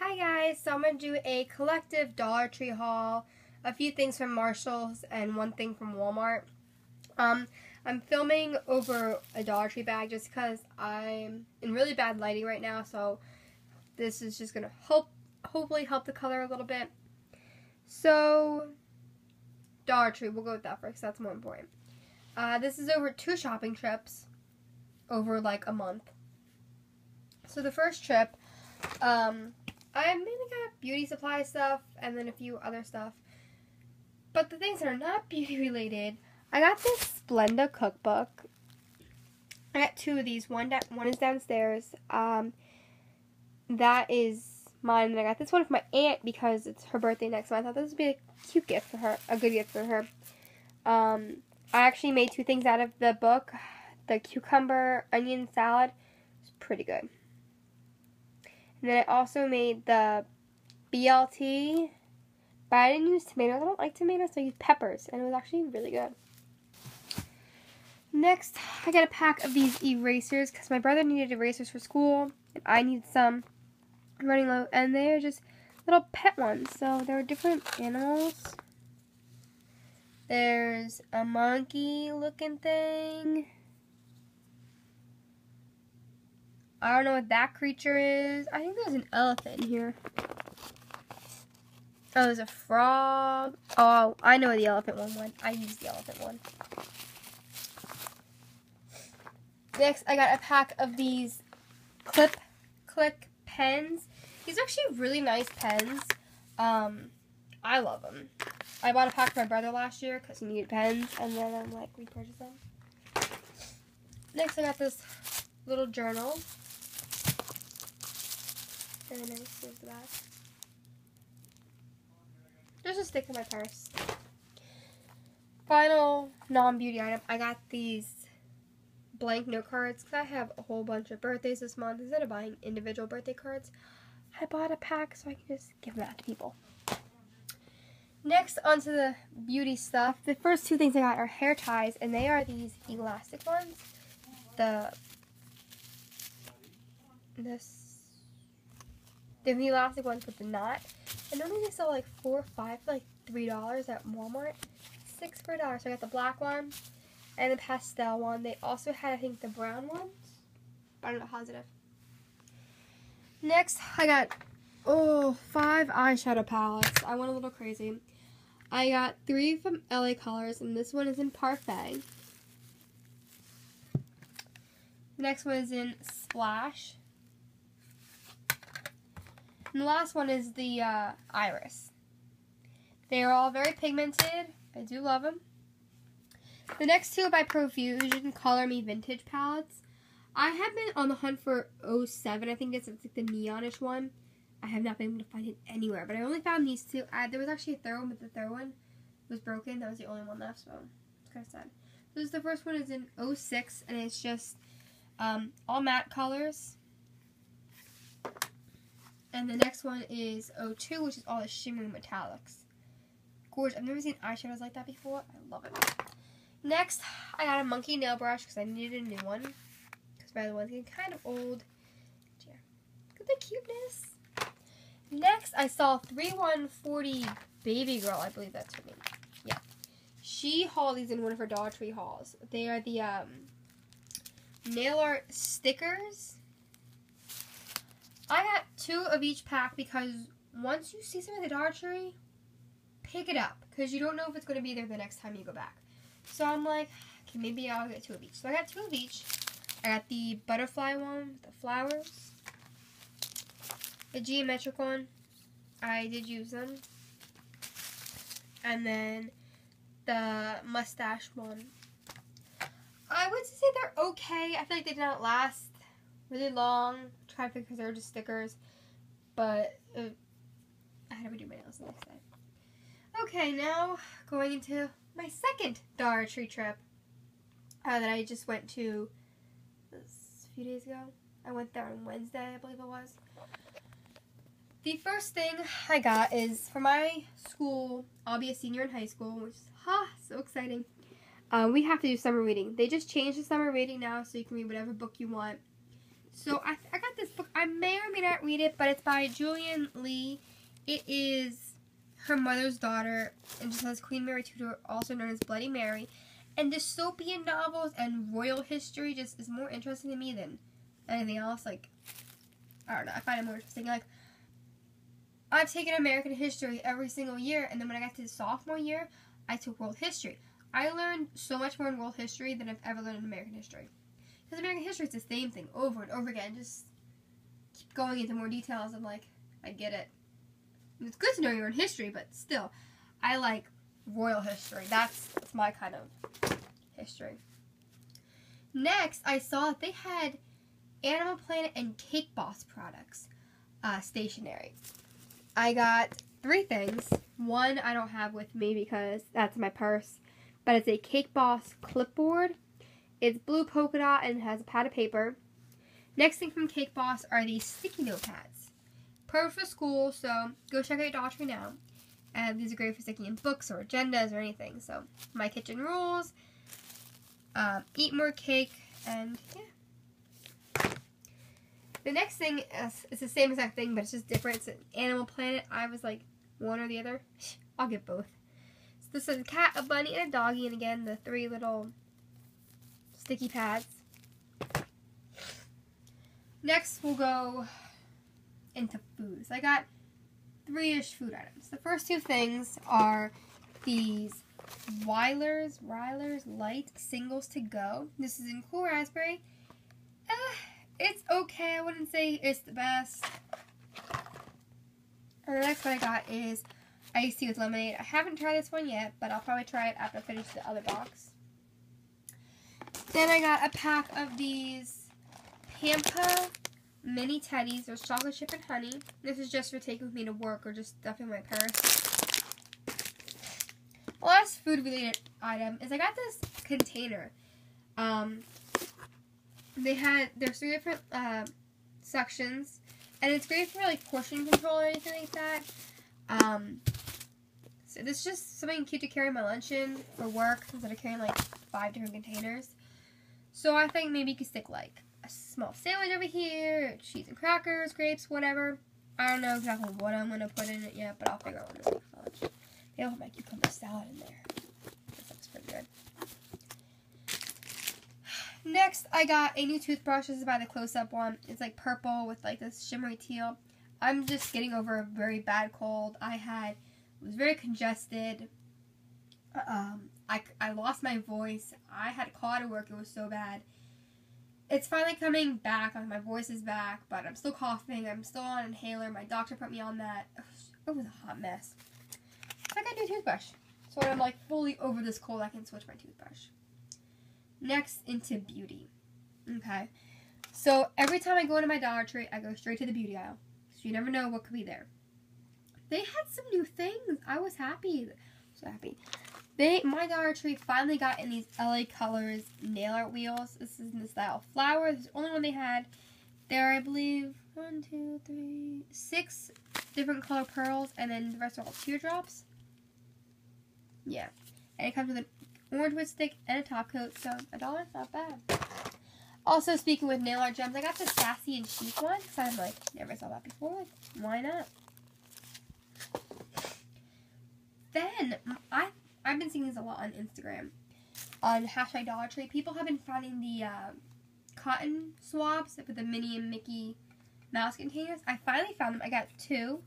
Hi guys, so I'm going to do a collective Dollar Tree haul, a few things from Marshalls and one thing from Walmart. Um, I'm filming over a Dollar Tree bag just because I'm in really bad lighting right now, so this is just going to help, hopefully help the color a little bit. So, Dollar Tree, we'll go with that first, that's more important. Uh, this is over two shopping trips over like a month. So the first trip, um, I mainly got beauty supply stuff and then a few other stuff. But the things that are not beauty related, I got this Splenda cookbook. I got two of these. One one is downstairs. Um, that is mine. And I got this one for my aunt because it's her birthday next month. I thought this would be a cute gift for her, a good gift for her. Um, I actually made two things out of the book. The cucumber onion salad is pretty good. And then I also made the BLT, but I didn't use tomatoes. I don't like tomatoes, so I used peppers, and it was actually really good. Next, I got a pack of these erasers because my brother needed erasers for school, and I need some. Running low, and they're just little pet ones, so there are different animals. There's a monkey looking thing. I don't know what that creature is. I think there's an elephant in here. Oh, there's a frog. Oh, I know the elephant one went. I used the elephant one. Next, I got a pack of these Clip Click pens. These are actually really nice pens. Um, I love them. I bought a pack for my brother last year because he needed pens, and then I'm like, repurchase them. Next, I got this little journal. Very nice. There's a stick in my purse. Final non-beauty item. I got these blank note cards because I have a whole bunch of birthdays this month. Instead of buying individual birthday cards, I bought a pack so I can just give them out to people. Next, onto the beauty stuff. The first two things I got are hair ties, and they are these elastic ones. The this they're the elastic ones with the knot. And normally they sell like four or five for like three dollars at Walmart. Six for a dollar. So I got the black one and the pastel one. They also had I think the brown ones. But I'm not know, positive. Next I got oh five eyeshadow palettes. I went a little crazy. I got three from LA Colors and this one is in Parfait. The next one is in Splash. And the last one is the uh, iris. They are all very pigmented. I do love them. The next two by Profusion Color Me Vintage palettes. I have been on the hunt for 07. I think it's, it's like the neonish one. I have not been able to find it anywhere, but I only found these two. I, there was actually a third one, but the third one was broken. That was the only one left, so it's kind of sad. So the first one is in 06, and it's just um, all matte colors. And the next one is O2, which is all the shimmering metallics. Gorgeous. I've never seen eyeshadows like that before. I love it. Next, I got a monkey nail brush because I needed a new one. Because my other one's getting kind of old. Yeah. Look at the cuteness. Next, I saw 3140 Baby Girl. I believe that's her name. Yeah. She hauled these in one of her Dollar Tree hauls. They are the um, nail art stickers I got two of each pack because once you see something at the Dollar Tree, pick it up because you don't know if it's going to be there the next time you go back. So I'm like, okay, maybe I'll get two of each. So I got two of each. I got the butterfly one, the flowers, the geometric one. I did use them. And then the mustache one. I would say they're okay. I feel like they did not last really long traffic because they're just stickers. But uh, I had to redo my nails next day. Okay, now going into my second Dollar Tree trip uh, that I just went to a few days ago. I went there on Wednesday, I believe it was. The first thing I got is for my school, I'll be a senior in high school, which is ha, so exciting. Uh, we have to do summer reading. They just changed the summer reading now, so you can read whatever book you want. So I, I got this. I may or may not read it, but it's by Julianne Lee. It is her mother's daughter, and just says Queen Mary Tudor, also known as Bloody Mary. And dystopian novels and royal history just is more interesting to me than anything else. Like, I don't know, I find it more interesting. Like, I've taken American history every single year, and then when I got to sophomore year, I took world history. I learned so much more in world history than I've ever learned in American history. Because American history is the same thing over and over again. Just keep going into more details. I'm like, I get it. It's good to know your own history, but still, I like royal history. That's, that's my kind of history. Next, I saw that they had Animal Planet and Cake Boss products uh, stationery. I got three things. One I don't have with me because that's my purse, but it's a Cake Boss clipboard. It's blue polka dot and has a pad of paper. Next thing from Cake Boss are these sticky notepads. Perfect for school, so go check out your Dollar Tree now. And these are great for sticking in books or agendas or anything. So, my kitchen rules, um, eat more cake, and yeah. The next thing is it's the same exact thing, but it's just different. It's an Animal Planet. I was like one or the other. I'll get both. So this is a cat, a bunny, and a doggy, and again the three little sticky pads. Next, we'll go into foods. I got three-ish food items. The first two things are these Wyler's, Ryler's Light Singles to Go. This is in Cool Raspberry. Uh, it's okay. I wouldn't say it's the best. And the next one I got is iced tea with lemonade. I haven't tried this one yet, but I'll probably try it after I finish the other box. Then I got a pack of these Pampa mini teddies. There's chocolate chip and honey. This is just for taking with me to work or just stuffing my purse. Last food related item is I got this container. Um, they had there's three different uh, sections, and it's great for like portion control or anything like that. Um, so this is just something cute to carry my lunch in for work instead of carrying like five different containers. So I think maybe you could stick like a small sandwich over here, cheese and crackers, grapes, whatever. I don't know exactly what I'm gonna put in it yet, but I'll figure out what to make for lunch. Maybe I'll put my cucumber salad in there. That looks pretty good. Next, I got a new toothbrush. This is by the close-up one. It's like purple with like this shimmery teal. I'm just getting over a very bad cold. I had was very congested. Um, I, I lost my voice. I had to call of work. It was so bad. It's finally coming back. My voice is back, but I'm still coughing. I'm still on inhaler. My doctor put me on that. It was a hot mess. So I got a new toothbrush. So when I'm like fully over this cold, I can switch my toothbrush. Next, into beauty. Okay. So every time I go into my Dollar Tree, I go straight to the beauty aisle. So you never know what could be there. They had some new things. I was happy. So happy. They my Dollar Tree finally got in these LA Colors nail art wheels. This is in the style flower. This is the only one they had. There, I believe, one, two, three, six different color pearls, and then the rest are all teardrops. Yeah. And it comes with an orange wood stick and a top coat, so a dollar, not bad. Also, speaking with nail art gems, I got the sassy and chic one, because I'm like, never saw that before. Like, Why not? Then, I, I've been seeing these a lot on Instagram. On hashtag Dollar Tree, people have been finding the uh, cotton swabs with the Minnie and Mickey mouse containers. I finally found them. I got two.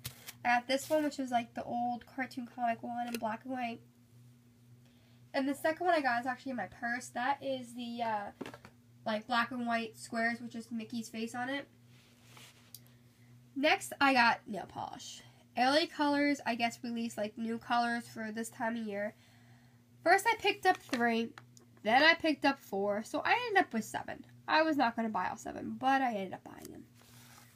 I got this one, which was like the old cartoon comic one in black and white. And the second one I got is actually in my purse. That is the uh, like black and white squares with just Mickey's face on it. Next, I got nail polish. LA Colors, I guess, released like new colors for this time of year. First, I picked up three, then I picked up four, so I ended up with seven. I was not going to buy all seven, but I ended up buying them.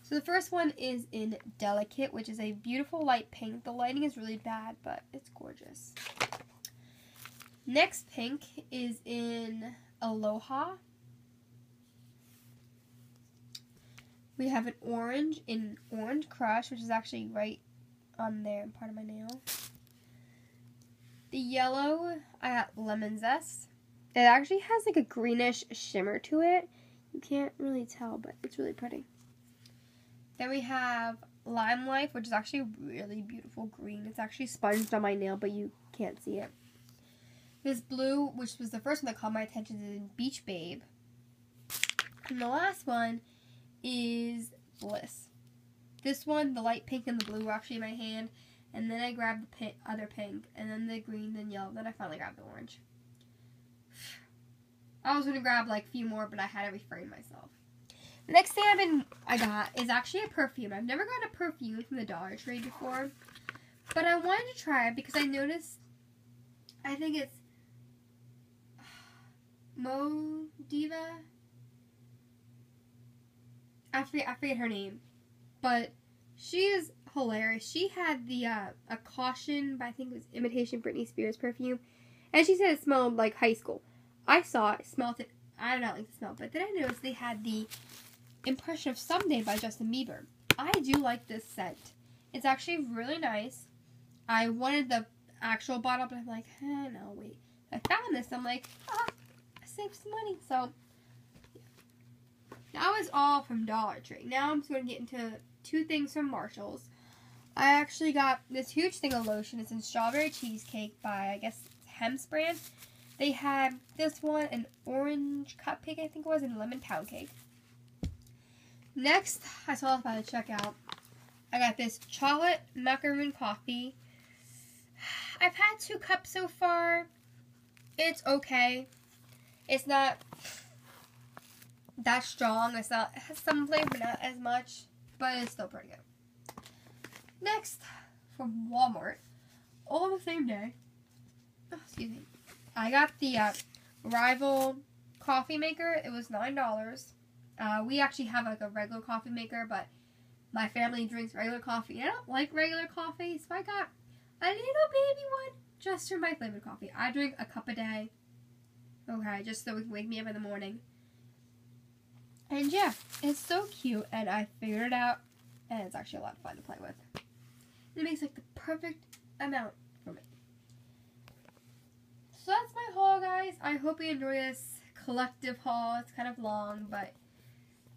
So the first one is in Delicate, which is a beautiful light pink. The lighting is really bad, but it's gorgeous. Next pink is in Aloha. We have an orange in Orange Crush, which is actually right on there, part of my nail. The yellow, I got Lemon Zest. It actually has like a greenish shimmer to it. You can't really tell, but it's really pretty. Then we have Lime Life, which is actually really beautiful green. It's actually sponged on my nail, but you can't see it. This blue, which was the first one that caught my attention, is Beach Babe. And the last one is Bliss. This one, the light pink and the blue were actually in my hand. And then I grabbed the other pink, and then the green, then yellow. Then I finally grabbed the orange. I was gonna grab like a few more, but I had to refrain myself. The next thing I've been I got is actually a perfume. I've never got a perfume from the Dollar Tree before, but I wanted to try it because I noticed. I think it's Mo Diva. I forget, I forget her name, but she is hilarious. She had the uh, a caution, but I think it was imitation Britney Spears perfume, and she said it smelled like high school. I saw it, smelled it. I do not like the smell, but then I noticed they had the impression of Someday by Justin Bieber. I do like this scent. It's actually really nice. I wanted the actual bottle, but I'm like, eh, no, wait. I found this. I'm like, ah, I saved some money. So that was all from Dollar Tree. Now I'm just going to get into two things from Marshalls. I actually got this huge thing of lotion. It's in strawberry cheesecake by I guess Hems brand. They had this one, an orange cupcake, I think it was, and lemon pound cake. Next, I saw this by the checkout. I got this chocolate macaroon coffee. I've had two cups so far. It's okay. It's not that strong. It's not it has some flavor, not as much, but it's still pretty good. Next, from Walmart, all on the same day. Oh, excuse me. I got the uh, Rival coffee maker. It was nine dollars. Uh, we actually have like a regular coffee maker, but my family drinks regular coffee. I don't like regular coffee, so I got a little baby one just for my flavored coffee. I drink a cup a day. Okay, just so it can wake me up in the morning. And yeah, it's so cute, and I figured it out, and it's actually a lot of fun to play with. It makes like the perfect amount for me. So that's my haul, guys. I hope you enjoy this collective haul. It's kind of long, but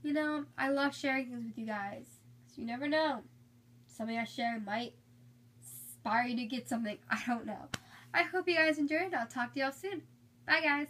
you know, I love sharing things with you guys. So you never know. Something I share might inspire you to get something. I don't know. I hope you guys enjoyed. I'll talk to y'all soon. Bye, guys.